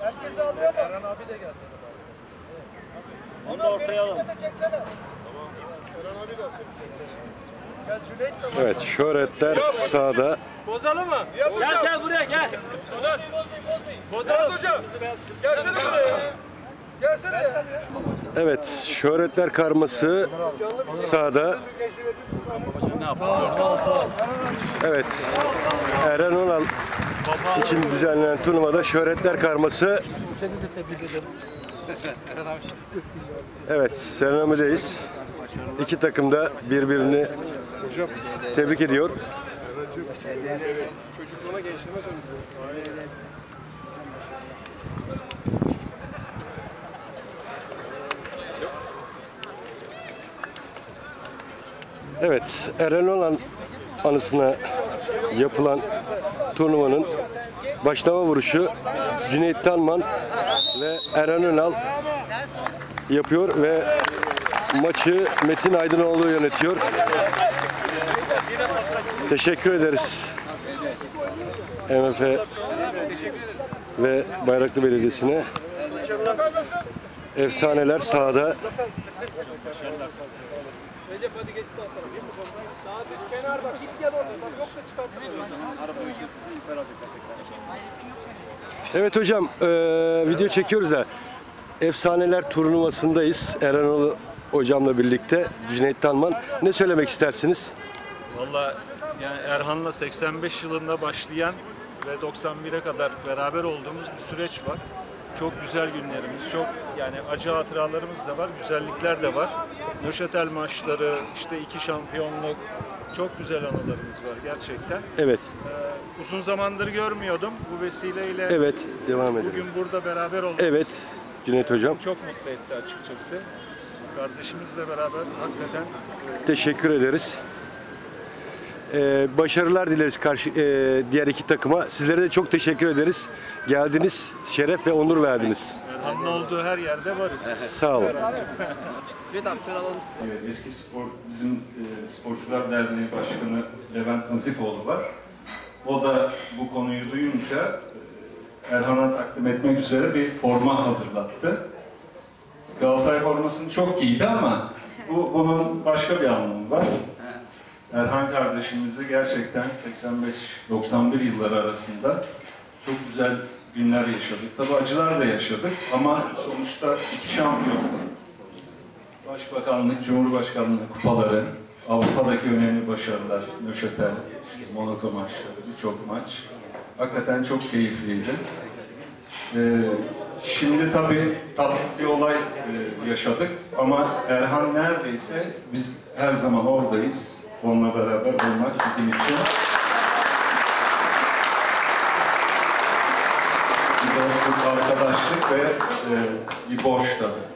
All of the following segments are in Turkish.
Herkes alıyor mu? Erhan abi de gelsin. Onu da ortaya alalım. Erhan abi gelsin. Evet şöhretler sahada. Bozalım mı? Gel gel buraya gel. Bozalım. hocam. Gelsene buraya. Gelsene. Evet şöhretler karması sahada. Evet Eren Onal için düzenlenen turnuvada şöhretler karması. Evet Serenami'deyiz. İki takım da birbirini tebrik ediyor. Evet, Eren olan anısına yapılan turnuvanın başlama vuruşu Cüneyt Tanman ve Eren Önal yapıyor ve maçı Metin Aydınoğlu yönetiyor. Teşekkür ederiz. MF ve Bayraklı Belediyesi'ne. Efsaneler sahada. Recep hadi geç sağ tarafa. Sağ dış kenar bak. Git gel orada. Bak yoksa çıkartırım. Evet hocam, eee, video çekiyoruz da Efsaneler turnuvasındayız. Erenoğlu hocamla birlikte Cüneyt Tanman. Ne söylemek istersiniz? Valla yani Erhan'la 85 yılında başlayan ve 91'e kadar beraber olduğumuz bir süreç var. Çok güzel günlerimiz, çok yani acı hatıralarımız da var, güzellikler de var. Nöşetel maçları, işte iki şampiyonluk, çok güzel anılarımız var gerçekten. Evet, Ee, uzun zamandır görmüyordum. Bu vesileyle evet. Devam edelim. bugün burada beraber olduk. Evet, Cüneyt hocam. Çok mutlu etti açıkçası. Kardeşimizle beraber hakikaten Teşekkür ederiz. Eee, başarılar dileriz karşı eee, diğer iki takıma. Sizlere de çok teşekkür ederiz. Geldiniz, şeref ve onur verdiniz. Erhan'ın olduğu her yerde varız. Sağ olun. Ee, Eski spor, bizim e, Sporcular Derneği Başkanı Levent Nazifoğlu var. O da bu konuyu duyunca e, Erhan'a takdim etmek üzere bir forma hazırlattı. Galatasaray formasını çok giydi ama bu bunun başka bir anlamı var. Erhan kardeşimizi gerçekten 85-91 yılları arasında çok güzel günler yaşadık. Tabi acılar da yaşadık ama sonuçta iki şampiyonluk Başbakanlık, Cumhurbaşkanlığı kupaları, Avrupa'daki önemli başarılar, Nöşetel, işte Monaco maçları, birçok maç. Hakikaten çok keyifliydi. Ee, şimdi tabii tatsız bir olay e, yaşadık ama Erhan neredeyse biz her zaman oradayız. Onunla beraber olmak bizim için bir dostluk, arkadaşlık ve e, bir borç tabii.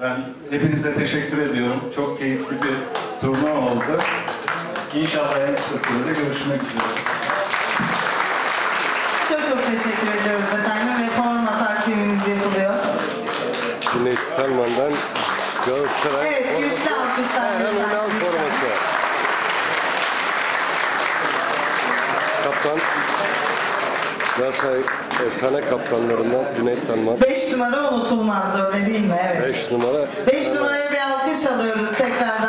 Ben hepinize teşekkür ediyorum. Çok keyifli bir turnuva oldu. İnşallah en kısa sürede görüşmek üzere. Çok çok teşekkür ediyoruz efendim ve forma takdimimiz yapılıyor. Cüneyt Tanman'dan Galatasaray Evet, güçlü alkışlar Eren Kaptan Galatasaray efsane kaptanlarından Cüneyt Tanman. 5 numara unutulmaz öyle değil mi? Evet. 5 numara 5 numaraya bir alkış alıyoruz tekrardan.